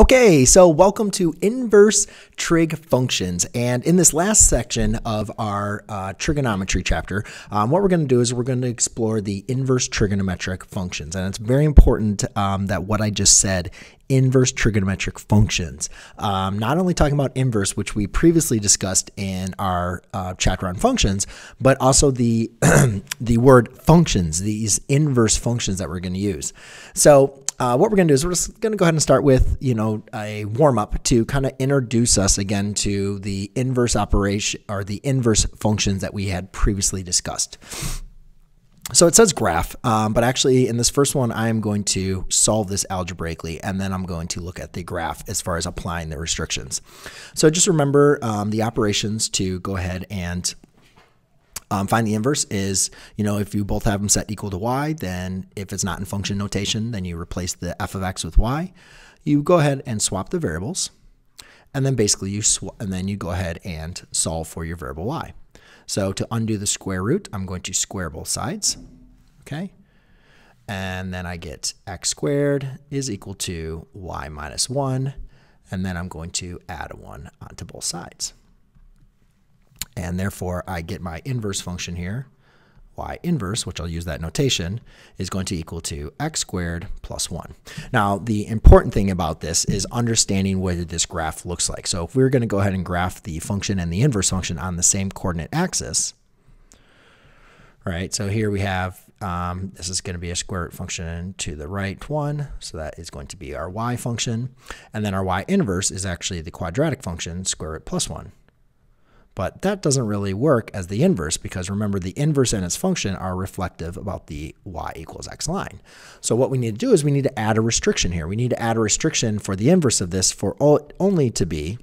Okay, so welcome to inverse trig functions. And in this last section of our uh, trigonometry chapter, um, what we're going to do is we're going to explore the inverse trigonometric functions. And it's very important um, that what I just said inverse trigonometric functions. Um, not only talking about inverse, which we previously discussed in our uh, chapter on functions, but also the the word functions, these inverse functions that we're going to use. So uh, what we're going to do is we're just going to go ahead and start with, you know, a warm up to kind of introduce us again to the inverse operation or the inverse functions that we had previously discussed. So it says graph, um, but actually in this first one, I am going to solve this algebraically, and then I'm going to look at the graph as far as applying the restrictions. So just remember um, the operations to go ahead and um, find the inverse is, you know, if you both have them set equal to y, then if it's not in function notation, then you replace the f of x with y. You go ahead and swap the variables, and then basically you and then you go ahead and solve for your variable y. So to undo the square root, I'm going to square both sides, okay? And then I get x squared is equal to y minus 1, and then I'm going to add a 1 onto both sides. And therefore, I get my inverse function here. y inverse, which I'll use that notation, is going to equal to x squared plus 1. Now, the important thing about this is understanding what this graph looks like. So if we are going to go ahead and graph the function and the inverse function on the same coordinate axis, right? So here we have, um, this is going to be a square root function to the right one. So that is going to be our y function. And then our y inverse is actually the quadratic function, square root plus 1. But that doesn't really work as the inverse because remember the inverse and its function are reflective about the y equals x line. So what we need to do is we need to add a restriction here. We need to add a restriction for the inverse of this for only to be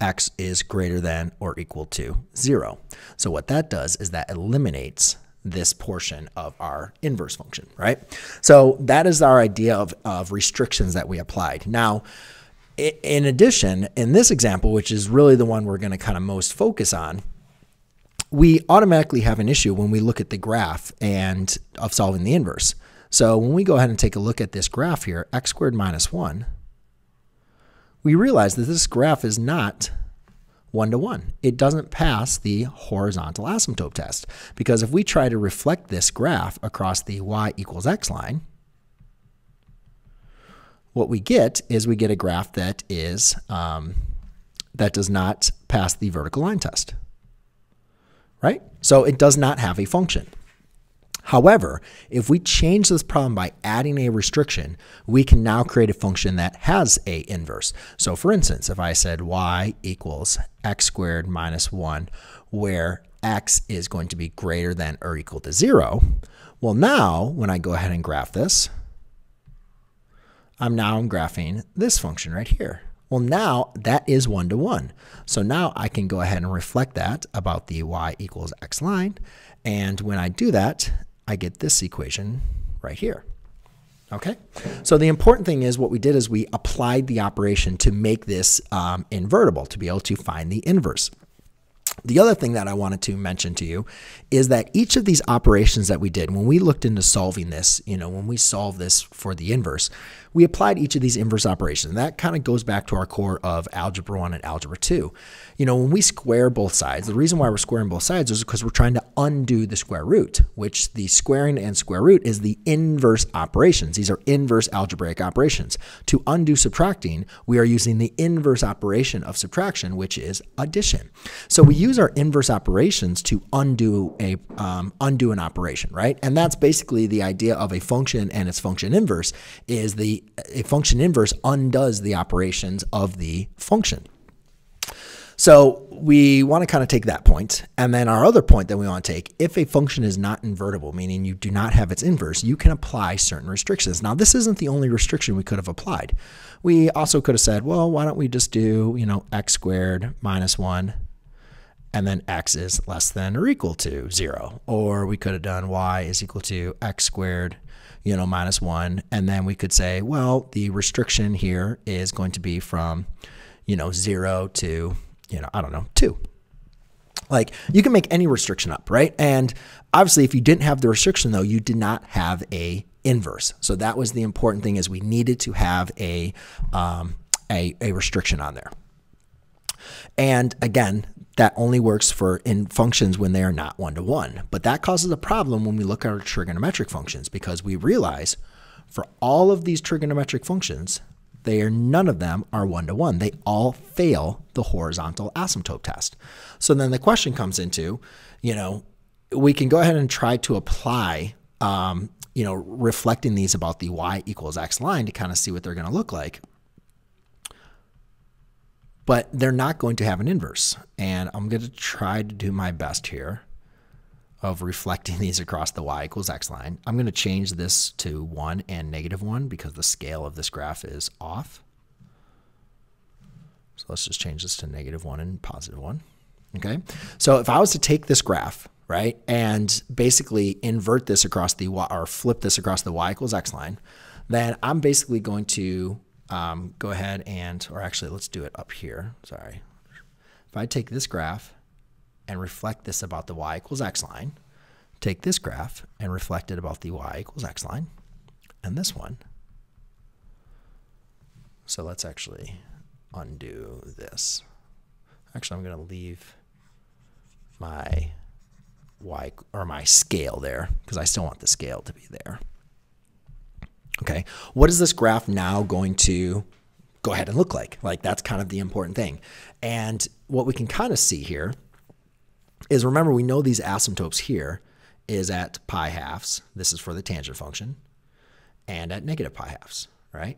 x is greater than or equal to 0. So what that does is that eliminates this portion of our inverse function, right? So that is our idea of, of restrictions that we applied. Now, in addition, in this example, which is really the one we're going to kind of most focus on, we automatically have an issue when we look at the graph and of solving the inverse. So when we go ahead and take a look at this graph here, x squared minus 1, we realize that this graph is not one to one. It doesn't pass the horizontal asymptote test because if we try to reflect this graph across the y equals x line, what we get is we get a graph that is um, that does not pass the vertical line test, right? So it does not have a function. However, if we change this problem by adding a restriction, we can now create a function that has a inverse. So for instance, if I said y equals x squared minus 1, where x is going to be greater than or equal to 0, well now, when I go ahead and graph this, I'm now graphing this function right here. Well, now that is one to one. So now I can go ahead and reflect that about the y equals x line. And when I do that, I get this equation right here. Okay, so the important thing is what we did is we applied the operation to make this um, invertible, to be able to find the inverse. The other thing that I wanted to mention to you is that each of these operations that we did, when we looked into solving this, you know, when we solved this for the inverse, we applied each of these inverse operations. And That kind of goes back to our core of algebra 1 and algebra 2. You know, when we square both sides, the reason why we're squaring both sides is because we're trying to undo the square root, which the squaring and square root is the inverse operations. These are inverse algebraic operations. To undo subtracting, we are using the inverse operation of subtraction, which is addition. So we use our inverse operations to undo a um, undo an operation, right? And that's basically the idea of a function and its function inverse is the a function inverse undoes the operations of the function. So we want to kind of take that point, and then our other point that we want to take, if a function is not invertible, meaning you do not have its inverse, you can apply certain restrictions. Now, this isn't the only restriction we could have applied. We also could have said, well, why don't we just do, you know, x squared minus 1 and then x is less than or equal to 0. Or we could have done y is equal to x squared, you know, minus 1. And then we could say, well, the restriction here is going to be from, you know, 0 to, you know, I don't know, 2. Like you can make any restriction up, right? And obviously, if you didn't have the restriction, though, you did not have a inverse. So that was the important thing is we needed to have a um, a, a restriction on there. And again, that only works for in functions when they are not one to one. But that causes a problem when we look at our trigonometric functions because we realize for all of these trigonometric functions, they are none of them are one to one. They all fail the horizontal asymptote test. So then the question comes into, you know, we can go ahead and try to apply, um, you know, reflecting these about the y equals x line to kind of see what they're going to look like but they're not going to have an inverse. And I'm going to try to do my best here of reflecting these across the y equals x line. I'm going to change this to 1 and negative 1 because the scale of this graph is off. So let's just change this to negative 1 and positive 1. Okay, so if I was to take this graph, right, and basically invert this across the y, or flip this across the y equals x line, then I'm basically going to um, go ahead and, or actually, let's do it up here. Sorry. If I take this graph and reflect this about the y equals x line, take this graph and reflect it about the y equals x line, and this one. So let's actually undo this. Actually, I'm going to leave my y or my scale there because I still want the scale to be there. Okay, what is this graph now going to go ahead and look like? Like that's kind of the important thing. And what we can kind of see here is remember we know these asymptotes here is at pi halves. This is for the tangent function. And at negative pi halves, right?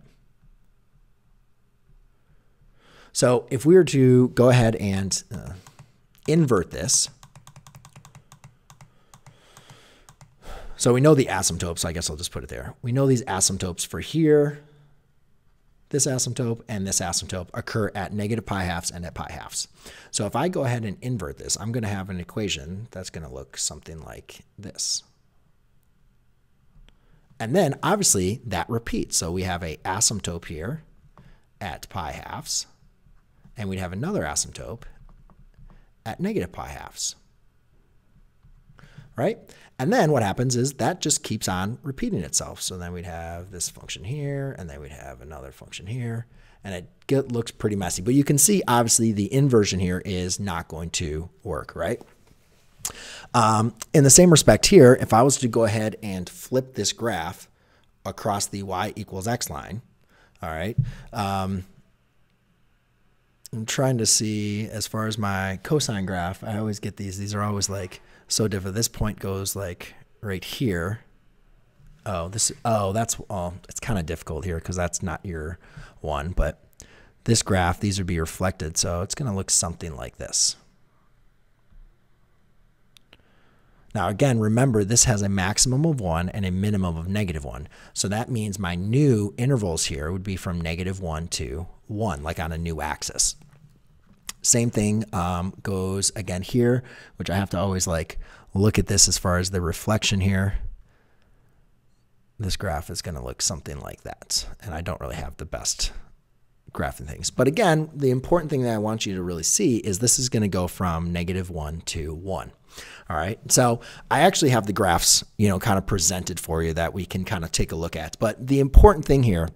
So if we were to go ahead and uh, invert this, So we know the asymptotes. I guess I'll just put it there. We know these asymptotes for here, this asymptote and this asymptote occur at negative pi halves and at pi halves. So if I go ahead and invert this, I'm going to have an equation that's going to look something like this. And then obviously that repeats. So we have a asymptote here at pi halves, and we'd have another asymptote at negative pi halves right? And then what happens is that just keeps on repeating itself. So then we'd have this function here, and then we'd have another function here, and it get, looks pretty messy. But you can see, obviously, the inversion here is not going to work, right? Um, in the same respect here, if I was to go ahead and flip this graph across the y equals x line, all right, um, I'm trying to see as far as my cosine graph, I always get these. These are always like so different. this point goes like right here, oh, this, oh, that's, oh, it's kind of difficult here because that's not your one, but this graph, these would be reflected. So it's going to look something like this. Now, again, remember this has a maximum of 1 and a minimum of negative 1. So that means my new intervals here would be from negative 1 to 1, like on a new axis. Same thing um, goes again here, which I have to always like look at this as far as the reflection here. This graph is going to look something like that. And I don't really have the best graphing things. But again, the important thing that I want you to really see is this is going to go from negative 1 to 1. All right. So I actually have the graphs, you know, kind of presented for you that we can kind of take a look at. But the important thing here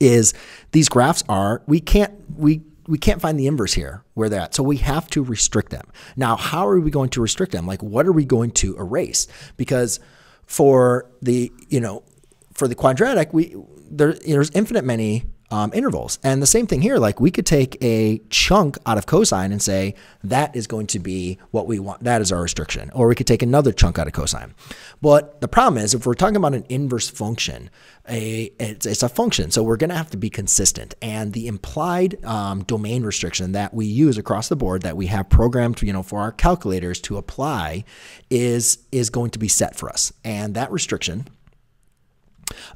is these graphs are, we can't, we we can't find the inverse here where they're at. So we have to restrict them. Now, how are we going to restrict them? Like, what are we going to erase? Because for the, you know, for the quadratic, we there, there's infinite many um, intervals. And the same thing here, like we could take a chunk out of cosine and say that is going to be what we want. That is our restriction. Or we could take another chunk out of cosine. But the problem is if we're talking about an inverse function, a it's, it's a function. So we're going to have to be consistent. And the implied um, domain restriction that we use across the board that we have programmed, you know, for our calculators to apply is, is going to be set for us. And that restriction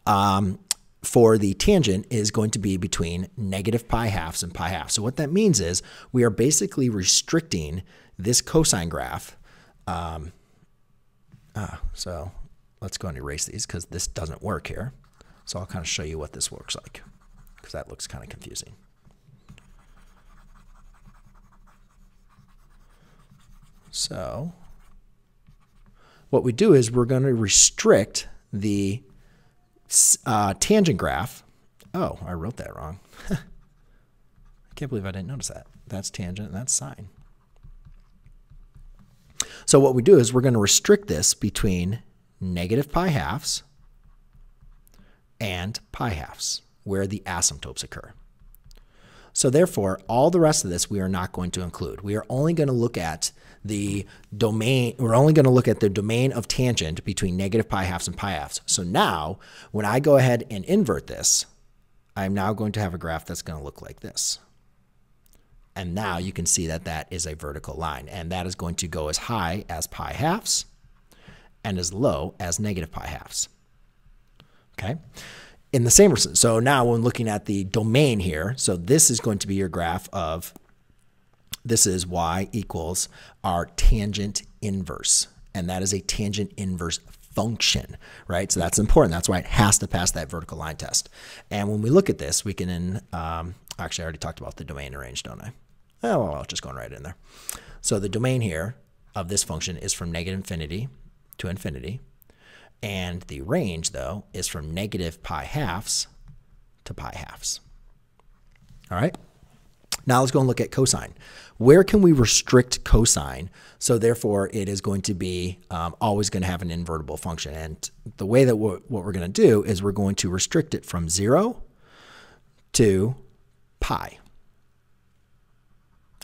um, for the tangent is going to be between negative pi halves and pi halves. So what that means is we are basically restricting this cosine graph. Um, ah, so let's go and erase these because this doesn't work here. So I'll kind of show you what this looks like because that looks kind of confusing. So what we do is we're going to restrict the uh, tangent graph. Oh, I wrote that wrong. I can't believe I didn't notice that. That's tangent and that's sine. So what we do is we're going to restrict this between negative pi halves and pi halves, where the asymptotes occur. So therefore, all the rest of this we are not going to include. We are only going to look at the domain, we're only going to look at the domain of tangent between negative pi halves and pi halves. So now, when I go ahead and invert this, I'm now going to have a graph that's going to look like this. And now you can see that that is a vertical line. And that is going to go as high as pi halves and as low as negative pi halves. Okay in the same so now when looking at the domain here so this is going to be your graph of this is y equals our tangent inverse. And that is a tangent inverse function right? So that's important. That's why it has to pass that vertical line test. And when we look at this we can um, actually I already talked about the domain range don't I? Oh well, just going right in there. So the domain here of this function is from negative infinity to infinity and the range, though, is from negative pi halves to pi halves. All right? Now let's go and look at cosine. Where can we restrict cosine? So therefore, it is going to be um, always going to have an invertible function. And the way that we're, what we're going to do is we're going to restrict it from 0 to pi.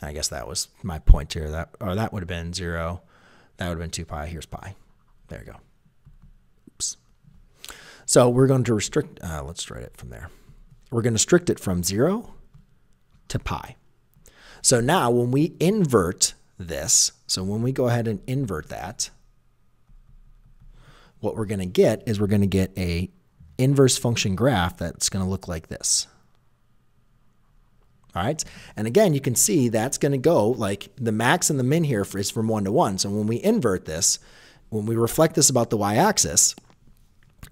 I guess that was my point here. That or that would have been 0. That would have been 2 pi. Here's pi. There you go. So we're going to restrict, uh, let's write it from there. We're going to restrict it from 0 to pi. So now when we invert this, so when we go ahead and invert that, what we're going to get is we're going to get a inverse function graph that's going to look like this. All right. And again, you can see that's going to go like the max and the min here is from 1 to 1. So when we invert this, when we reflect this about the y-axis,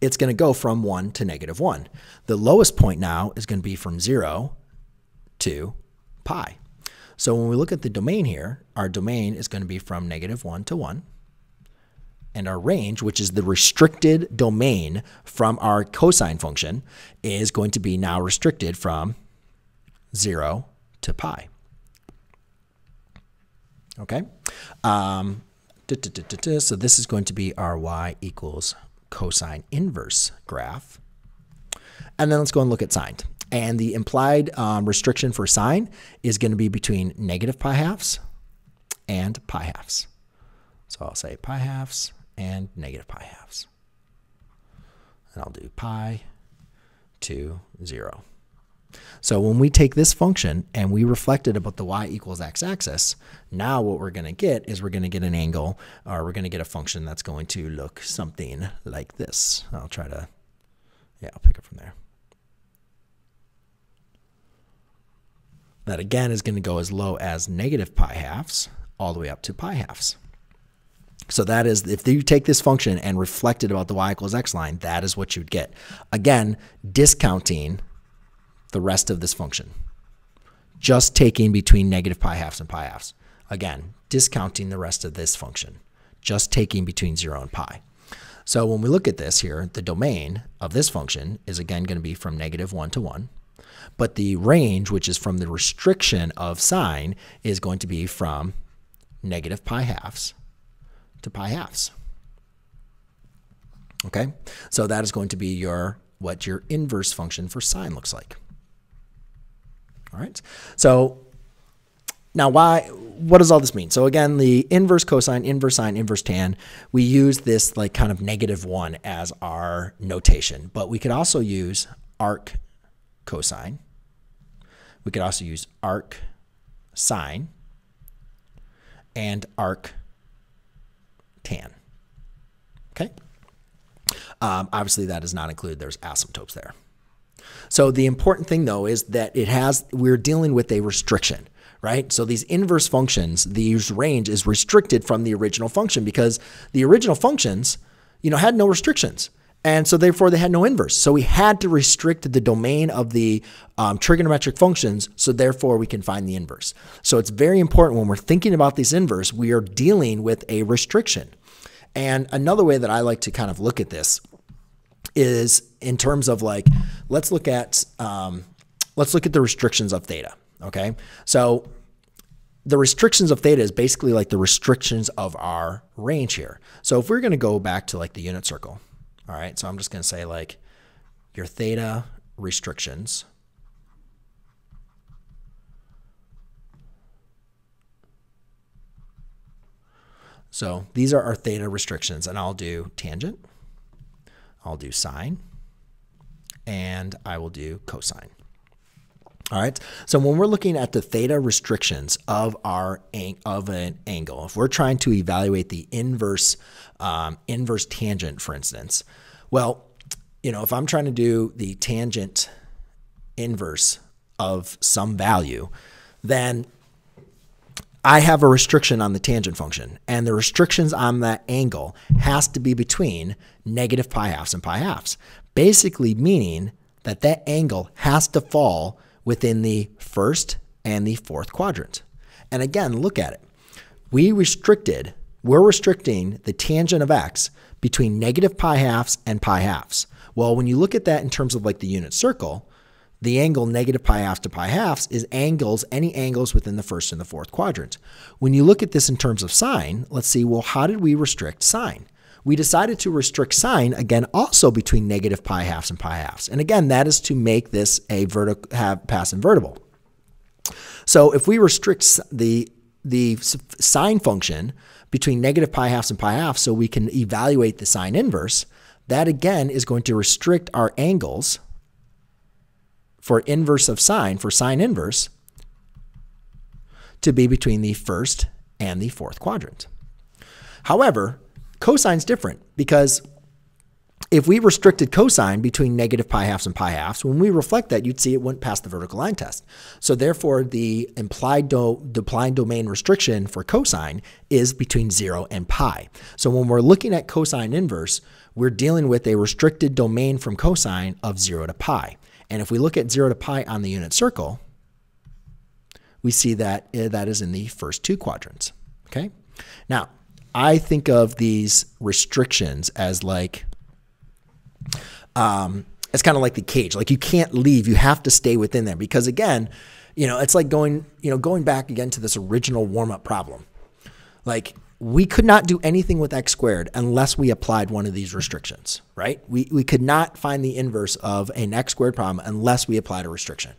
it's going to go from 1 to negative 1. The lowest point now is going to be from 0 to pi. So when we look at the domain here, our domain is going to be from negative 1 to 1. And our range, which is the restricted domain from our cosine function, is going to be now restricted from 0 to pi. Okay? Um, so this is going to be our y equals cosine inverse graph. And then let's go and look at sine. And the implied um, restriction for sine is going to be between negative pi halves and pi halves. So I'll say pi halves and negative pi halves. And I'll do pi to 0. So when we take this function and we reflect it about the y equals x-axis, now what we're going to get is we're going to get an angle, or we're going to get a function that's going to look something like this. I'll try to, yeah, I'll pick it from there. That again is going to go as low as negative pi halves all the way up to pi halves. So that is, if you take this function and reflect it about the y equals x line, that is what you'd get. Again, discounting the rest of this function. Just taking between negative pi halves and pi halves. Again, discounting the rest of this function. Just taking between 0 and pi. So when we look at this here, the domain of this function is again going to be from negative 1 to 1. But the range, which is from the restriction of sine, is going to be from negative pi halves to pi halves. Okay, so that is going to be your what your inverse function for sine looks like. All right. So now why what does all this mean? So again, the inverse cosine, inverse sine, inverse tan, we use this like kind of negative one as our notation, but we could also use arc cosine. We could also use arc sine and arc tan. Okay. Um, obviously, that does not include there's asymptotes there. So the important thing though is that it has we're dealing with a restriction, right? So these inverse functions, the range is restricted from the original function because the original functions, you know, had no restrictions. And so therefore they had no inverse. So we had to restrict the domain of the um, trigonometric functions so therefore we can find the inverse. So it's very important when we're thinking about these inverse, we are dealing with a restriction. And another way that I like to kind of look at this is in terms of like, let's look at um, let's look at the restrictions of theta. Okay, so the restrictions of theta is basically like the restrictions of our range here. So if we're going to go back to like the unit circle, all right, so I'm just going to say like your theta restrictions. So these are our theta restrictions, and I'll do tangent, I'll do sine, and I will do cosine. All right. So when we're looking at the theta restrictions of our of an angle, if we're trying to evaluate the inverse um, inverse tangent, for instance, well, you know, if I'm trying to do the tangent inverse of some value, then I have a restriction on the tangent function, and the restrictions on that angle has to be between negative pi halves and pi halves, basically meaning that that angle has to fall within the first and the fourth quadrant. And again, look at it. We restricted, we're restricting the tangent of x between negative pi halves and pi halves. Well, when you look at that in terms of like the unit circle, the angle negative pi halves to pi halves is angles, any angles within the first and the fourth quadrant. When you look at this in terms of sine, let's see, well, how did we restrict sine? we decided to restrict sine again also between negative pi halves and pi halves. And again, that is to make this a vertical have pass invertible. So if we restrict the the sine function between negative pi halves and pi halves so we can evaluate the sine inverse, that again is going to restrict our angles for inverse of sine, for sine inverse, to be between the first and the fourth quadrant. However, Cosine's different because if we restricted cosine between negative pi halves and pi halves, when we reflect that, you'd see it wouldn't pass the vertical line test. So therefore, the implied, do, implied domain restriction for cosine is between 0 and pi. So when we're looking at cosine inverse, we're dealing with a restricted domain from cosine of 0 to pi. And if we look at 0 to pi on the unit circle, we see that uh, that is in the first two quadrants. Okay. Now, I think of these restrictions as like, um, it's kind of like the cage. Like you can't leave. You have to stay within there because again, you know, it's like going, you know, going back again to this original warm up problem. Like we could not do anything with x squared unless we applied one of these restrictions, right? We, we could not find the inverse of an x squared problem unless we applied a restriction.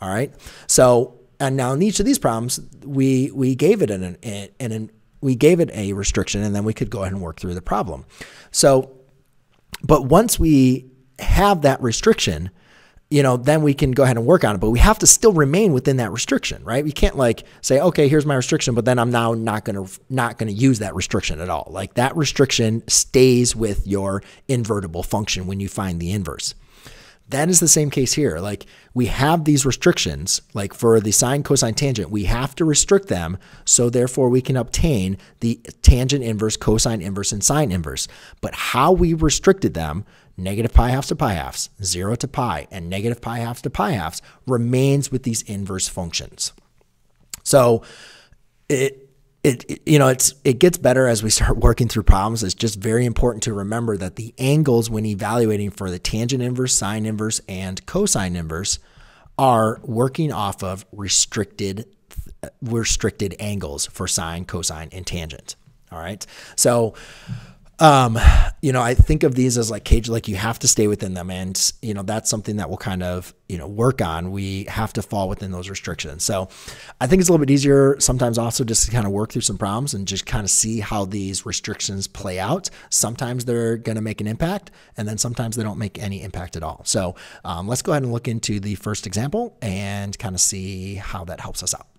All right. So, and now in each of these problems, we, we gave it an, an, an we gave it a restriction and then we could go ahead and work through the problem. So, but once we have that restriction, you know, then we can go ahead and work on it. But we have to still remain within that restriction, right? We can't like say, okay, here's my restriction, but then I'm now not gonna not gonna use that restriction at all. Like that restriction stays with your invertible function when you find the inverse. That is the same case here. Like we have these restrictions, like for the sine, cosine, tangent, we have to restrict them. So therefore we can obtain the tangent inverse, cosine inverse, and sine inverse. But how we restricted them, negative pi halves to pi halves, zero to pi, and negative pi halves to pi halves remains with these inverse functions. So it, it, it, you know it's it gets better as we start working through problems. It's just very important to remember that the angles when evaluating for the tangent inverse sine inverse and cosine inverse are working off of restricted restricted angles for sine cosine and tangent. All right? So um, you know, I think of these as like cage, like you have to stay within them. And, you know, that's something that we'll kind of, you know, work on. We have to fall within those restrictions. So I think it's a little bit easier sometimes also just to kind of work through some problems and just kind of see how these restrictions play out. Sometimes they're going to make an impact and then sometimes they don't make any impact at all. So um, let's go ahead and look into the first example and kind of see how that helps us out.